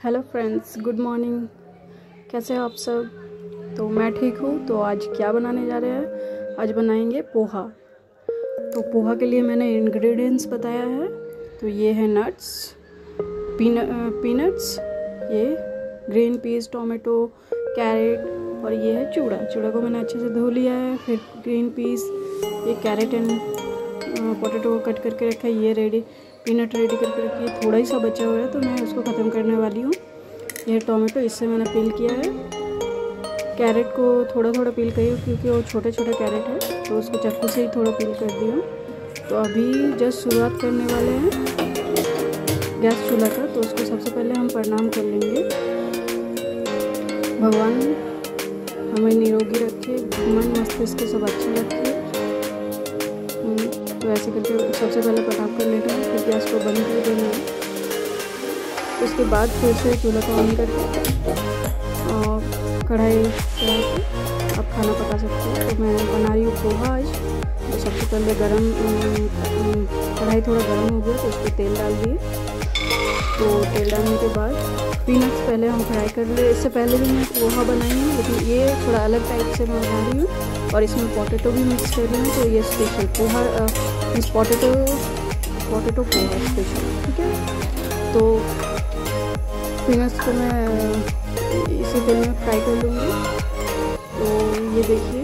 Hello friends, good morning. कैसे हैं आप सब? तो मैं ठीक हूँ। तो आज क्या बनाने जा रहे हैं? आज बनाएँगे पोहा। तो पोहा के लिए मैंने इंग्रेडिएंट्स बताया है। तो ये है नट्स पीन पीनट्स ये ग्रीन पीस टोमेटो कैरेट और ये है चूड़ा। चूड़ा को मैंने अच्छे से धो लिया है, फिर ग्रीन पीस ये कैरेट एंड पोटैटो को कट करके रखा है, ये रेडी पीनट रेडी करके रखी है। थोड़ा ही सा बचा हुआ है तो मैं उसको ख़त्म करने वाली हूँ। ये टोमेटो, इससे मैंने पील किया है। कैरेट को थोड़ा थोड़ा पील करी क्योंकि वो छोटे छोटे कैरेट है तो उसको चक्कू से ही थोड़ा पील कर दी हूँ। तो अभी जस्ट शुरुआत करने वाले हैं। गैस चूल्हा का तो उसको सबसे पहले हम प्रणाम कर लेंगे। भगवान हमें निरोगी रखे, मन मस्तिष्क सब अच्छे रखे। ऐसे करके सबसे पहले पटाख कर लेते हैं, फिर गैस को बंद कर है। उसके बाद फिर से चूल्हा को ऑन करके और कढ़ाई चढ़ा के आप खाना पका सकते हैं। तो मैं बना रही हूँ पोहा आज तो सबसे पहले गरम कढ़ाई थोड़ा गर्म हो गया तो उस पर तेल डाल दिए। तो तेल डालने के बाद पीनट्स पहले हम फ्राई कर लिए इससे पहले भी मैं पोहा बनाई हूँ, लेकिन ये थोड़ा अलग टाइप से मैं बना रही हूँ और इसमें पोटैटो भी मिक्स कर रही हूँ तो ये special poha means potato potato poha special ठीक है? तो पीनट्स को मैं इसी तेल में फ्राई कर लूँगी। तो ये देखिए,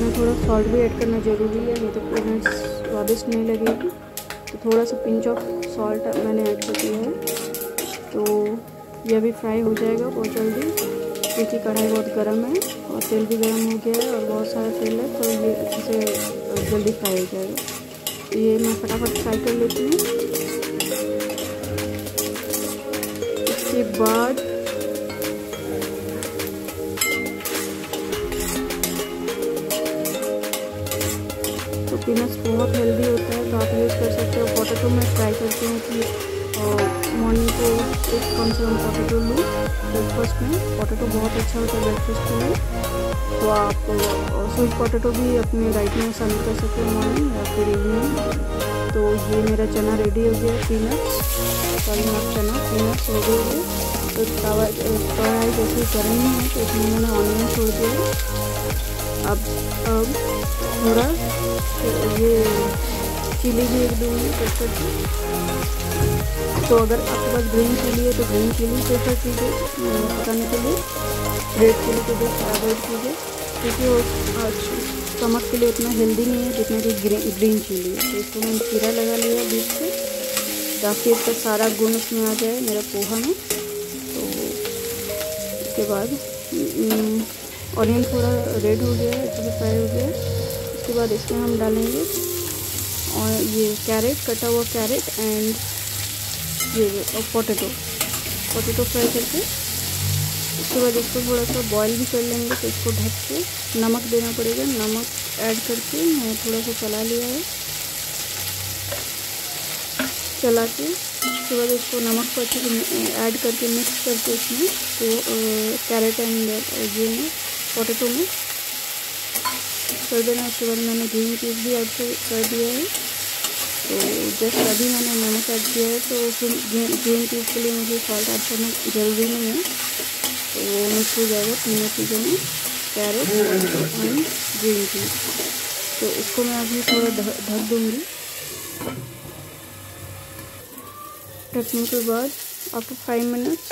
मैं थोड़ा सॉल्ट भी ऐड करना ज़रूरी है, नहीं तो पीनट्स स्वादिष्ट नहीं लगेगी। तो थोड़ा सा पिंच ऑफ़ सॉल्ट मैंने ऐड कर दिया है। तो ये भी फ्राई हो जाएगा बहुत जल्दी। क्योंकि कढ़ाई बहुत गर्म है और तेल भी गर्म हो गया है और बहुत सारा तेल है तो ये अच्छे से जल्दी फ्राई हो जाएगा। ये मैं फटाफट फ्राई कर लेती हूँ। इसके बाद तो पीनट्स बहुत हेल्दी होता है तो आप यूज़ कर सकते हो। पोटैटो मैं फ्राई करती हूँ कि से कम पोटैटो लूँ। ब्रेकफास्ट में। पोटैटो बहुत अच्छा होता है ब्रेकफास्ट में तो आप स्वीट पोटैटो भी अपनी डाइट में शामिल कर सकते हैं मॉर्निंग या फिर इवनिंग तो ये मेरा चना रेडी हो गया पीनट्स सॉरी नॉट चना पीनट्स हो गए। तो तवा कढ़ाई जैसे गर्म है तो इसमें मैंने ऑनियन छोड़ दिया। अब अब थोड़ा ये चिली भी एक दूँगी कट करके तो अगर आपके पास ग्रीन चिली है तो ग्रीन चिली प्रेफर कीजिए पकाने के लिए। रेड चिली को भी अवॉइड कीजिए, क्योंकि वो स्टमक के लिए उतना हेल्दी नहीं है जितना कि ग्रीन ग्रीन चिली है। तो इसको मैंने खीरा लगा लिया बीच से ताकि इसका सारा गुण उसमें आ जाए, मेरा पोहा में। तो उसके बाद ऑनियन थोड़ा रेड हो गया है, अच्छे से फ्राई हो गया उसके बाद इसमें हम डालेंगे और ये कैरेट कटा हुआ कैरेट एंड ये पोटैटो पोटैटो फ्राई करके उसके बाद इसको थोड़ा सा बॉईल भी कर लेंगे तो इसको ढक के नमक देना पड़ेगा। नमक ऐड करके मैं थोड़ा सा चला लिया है। चला के उसके बाद इसको नमक को अच्छे से ऐड करके मिक्स करके इसमें तो कैरेट एंड ये में पोटैटो में कर देना। उसके बाद मैंने ग्रीन पीस भी ऐड कर दिया है। तो जस्ट अभी मैंने नमक ऐड किया है तो फिर ग्रीन पीस के लिए मुझे सॉल्ट ऐड करना ज़रूरी नहीं है। तो वो मिक्स हो जाएगा तीनों चीज़ों में कैरेट एंड ग्रीन पीस तो इसको मैं अभी थोड़ा ढक दूँगी। ढकने के बाद आफ्टर फाइव मिनट्स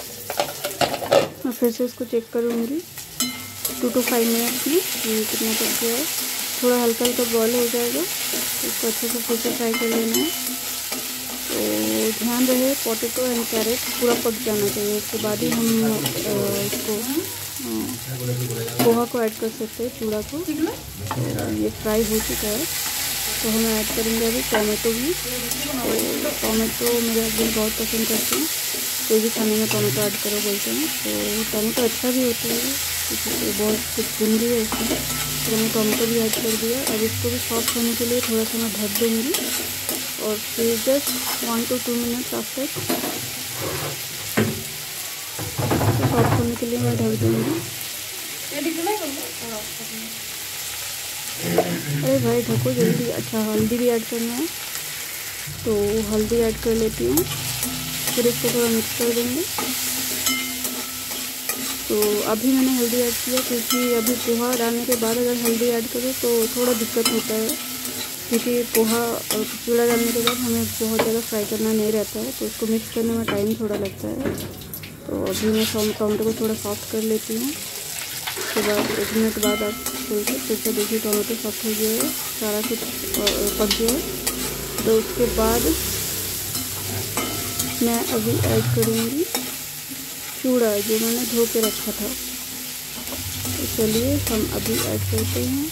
मैं फिर से इसको चेक करूँगी। टू टू फाइव मिनट्स में कितना पक गया है। थोड़ा हल्का हल्का बॉयल हो जाएगा। इसको अच्छे से फिर से फ्राई कर लेना है। तो ध्यान रहे पोटैटो एंड कैरेट पूरा पक जाना चाहिए। उसके बाद ही हम इसको पोहा को ऐड कर सकते हैं, चूड़ा को। तो ये फ्राई हो चुका है। तो हम ऐड करेंगे अभी टोमेटो भी। तो टोमेटो मेरे हस्बैंड बहुत पसंद करते हैं। कोई भी खाने में टोमेटो ऐड करो बोलते हैं। तो टोमेटो अच्छा भी होता है। क्योंकि बहुत कुछ गुन भी है इसमें। तो मैंने टमाटो भी ऐड कर दिया। अब इसको भी सॉफ्ट होने के लिए थोड़ा सा मैं ढक दूँगी। और फिर just one two two minutes after soft होने के लिए मैं ढक दूँगी। अरे भाई ढको जल्दी। अच्छा हल्दी भी ऐड करना है। तो हल्दी ऐड कर लेती हूँ। फिर इसको थोड़ा मिक्स कर देंगे। तो अभी मैंने हल्दी ऐड किया क्योंकि अभी पोहा डालने के बाद अगर हल्दी ऐड करो तो थोड़ा दिक्कत होता है। क्योंकि पोहा चूड़ा डालने के बाद हमें बहुत ज़्यादा फ्राई करना नहीं रहता है तो उसको मिक्स करने में टाइम थोड़ा लगता है। तो अभी मैं टमाटो को थोड़ा सॉफ्ट कर लेती हूँ। उसके बाद एक मिनट बाद आप खोल फिर से देखिए टमाटो सॉफ्ट हो गया है, सारा कुछ पक गया है। तो उसके बाद मैं अभी ऐड करूँगी। चूड़ा जो मैंने धो के रखा था। तो चलिए हम अभी ऐड करते हैं।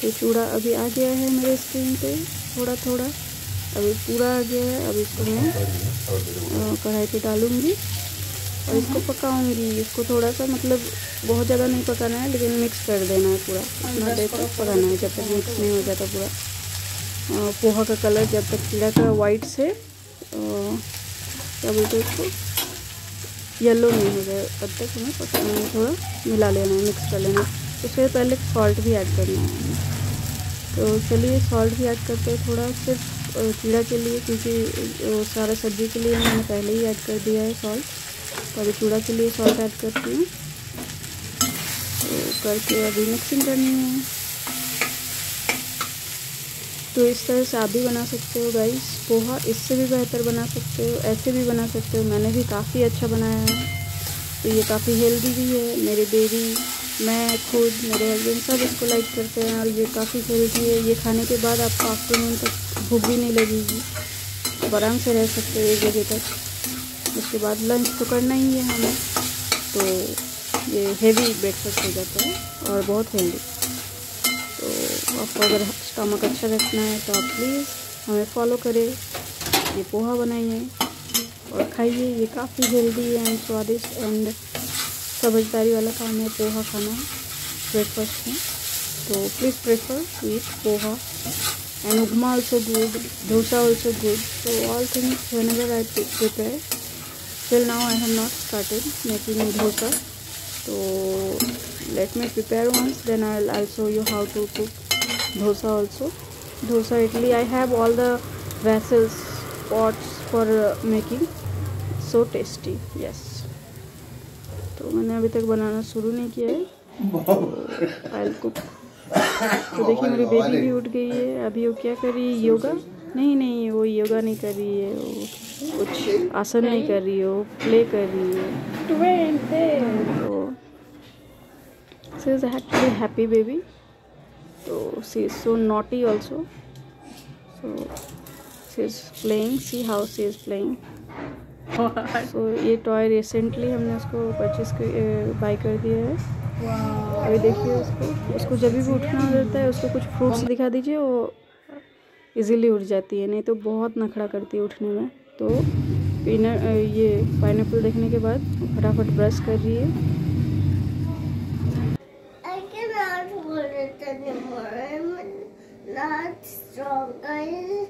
तो चूड़ा अभी आ गया है मेरे स्क्रीन पे थोड़ा थोड़ा अभी पूरा आ गया है अभी इसको मैं कढ़ाई पे डालूँगी। और इसको पकाऊँगी। इसको थोड़ा सा मतलब बहुत ज़्यादा नहीं पकाना है लेकिन मिक्स कर देना है पूरा। इतना देर तक पकाना है जब तक मिक्स नहीं हो जाता पूरा। पोहा का कलर जब तक कीड़ा का वाइट से क्या बोलते हैं इसको येलो नहीं हो जाए तब तक हमें पकाना थोड़ा मिला लेना है मिक्स कर लेना उसके पहले सॉल्ट भी ऐड करना है। तो चलिए सॉल्ट भी ऐड करते हैं थोड़ा, सिर्फ़ कीड़ा के लिए, क्योंकि सारा सब्ज़ी के लिए मैंने पहले ही ऐड कर दिया है सॉल्ट तो अभी चूड़ा के लिए सॉल्ट ऐड करती हूँ। तो करके अभी मिक्सिंग करनी है। तो इस तरह से आप भी बना सकते हो गाइस पोहा इससे भी बेहतर बना सकते हो, ऐसे भी बना सकते हो. मैंने भी काफ़ी अच्छा बनाया है। तो ये काफ़ी हेल्दी भी है। मेरे बेबी मैं, खुद, मेरे हस्बैंड सब इसको लाइक करते हैं और ये काफ़ी हेल्दी है। ये खाने के बाद आपको आफ्टरनून तक भूख भी नहीं लगेगी। आप आराम से रह सकते हो एक बजे तक। उसके बाद लंच तो करना ही है हमें। तो ये हेवी ब्रेकफास्ट हो जाता है और बहुत हेल्दी आपको अगर स्टमक अच्छा रखना है तो आप प्लीज़ हमें फॉलो करें। ये पोहा बनाइए और खाइए। ये काफ़ी हेल्दी एंड स्वादिष्ट एंड समझदारी वाला काम है पोहा खाना ब्रेकफास्ट में। तो please prefer to eat poha and upma also good dosa also good so all things whenever I prepare till now I have not started making dosa so let me prepare once then I'll, I'll show you how to cook dosa also. Dosa idli I have all the vessels pots for uh, making. So tasty yes. तो मैंने अभी तक बनाना शुरू नहीं किया है। I cook तो देखिए मेरी बेबी भी उठ गई है। अभी वो क्या कर रही है? योगा? नहीं नहीं वो योगा नहीं कर रही है। वो कुछ आसन नहीं कर रही हो। प्ले कर रही है। तो she is actually happy baby तो she is so naughty also so she is playing see how she is playing so ये टॉय रिसेंटली हमने उसको परचेज बाई कर दिया है। अभी देखिए उसको। उसको जब भी उठना रहता है उसको कुछ फ्रूट्स दिखा दीजिए वो इजीली उठ जाती है। नहीं तो बहुत नखड़ा करती है उठने में। तो पीनट ये पाइन देखने के बाद फटाफट ब्रश कर रही है। Not strong. I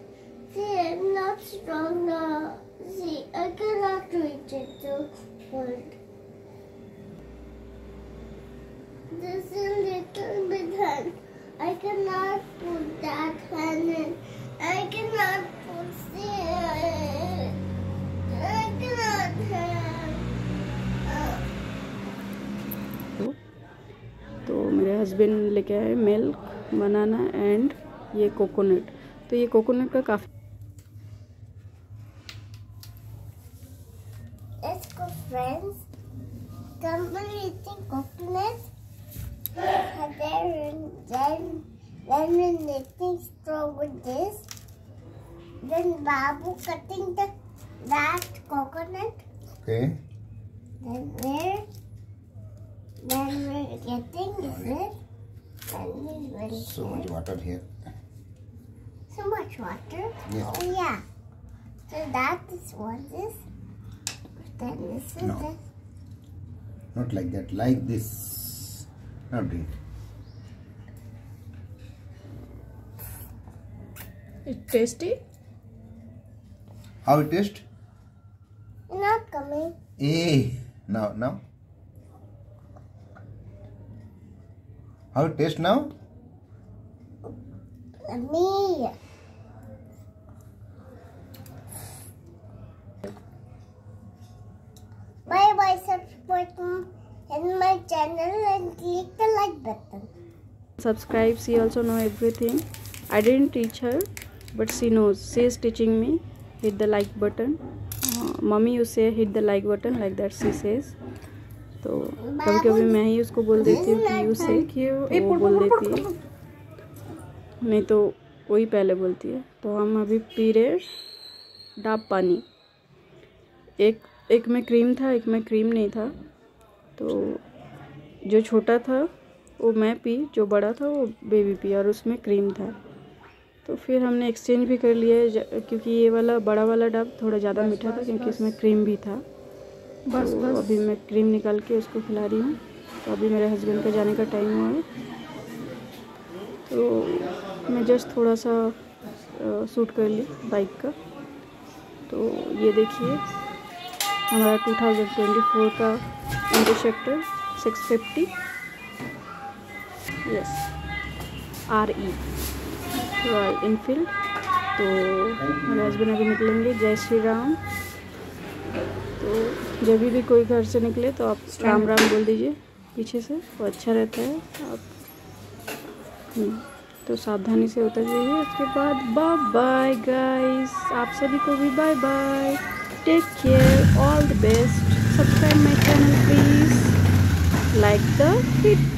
see I'm not strong now. See, I cannot reach it to hold. This is a little bit hand. I cannot put that hand in. I cannot put the husband लेके आए milk banana and ये coconut तो ये coconut का काफ़ी eating coconut, then, then, then when making straw with this, then Babu cutting the that coconut. Okay. Then where then we're getting is it? Then So much water here. So much water? Yes. Oh yeah. So that is what is. Then this is No. this. Not like that. Like this. Now drink. It's tasty. How it tastes? Not coming. Eh. Now, now. How it taste now? Me. Bye bye subscribe and my channel and click the like button. Subscribe, she also know everything. I didn't teach her but she knows. She is teaching me. Hit the like button. Uh, mommy you say hit the like button like that she says. तो कभी कभी मैं ही उसको बोल देती हूँ कि you से कि वो बोल देती है। नहीं तो वही पहले बोलती है। तो हम अभी पी रहे डाब पानी। एक एक में क्रीम था एक में क्रीम नहीं था। तो जो छोटा था वो मैं पी जो बड़ा था वो बेबी पी और उसमें क्रीम था। तो फिर हमने एक्सचेंज भी कर लिया क्योंकि ये वाला बड़ा वाला डब थोड़ा ज़्यादा मीठा था क्योंकि इसमें क्रीम भी था। बस तो बस। अभी मैं क्रीम निकाल के उसको खिला रही हूँ। तो अभी मेरे हस्बैंड का जाने का टाइम हुआ है। तो मैं जस्ट थोड़ा सा सूट कर ली बाइक का। तो ये देखिए हमारा 2024 का interceptor 650 S R E Royal Enfield तो मेरे हस्बैंड अभी निकलेंगे। जय श्री राम। जब भी कोई घर से निकले तो आप राम राम बोल दीजिए। पीछे से वो अच्छा रहता है। आप हम्म, तो सावधानी से उतर जाइए। उसके बाद बाय बाय गाइस आप सभी को भी bye bye take care all the best subscribe my channel please like the hit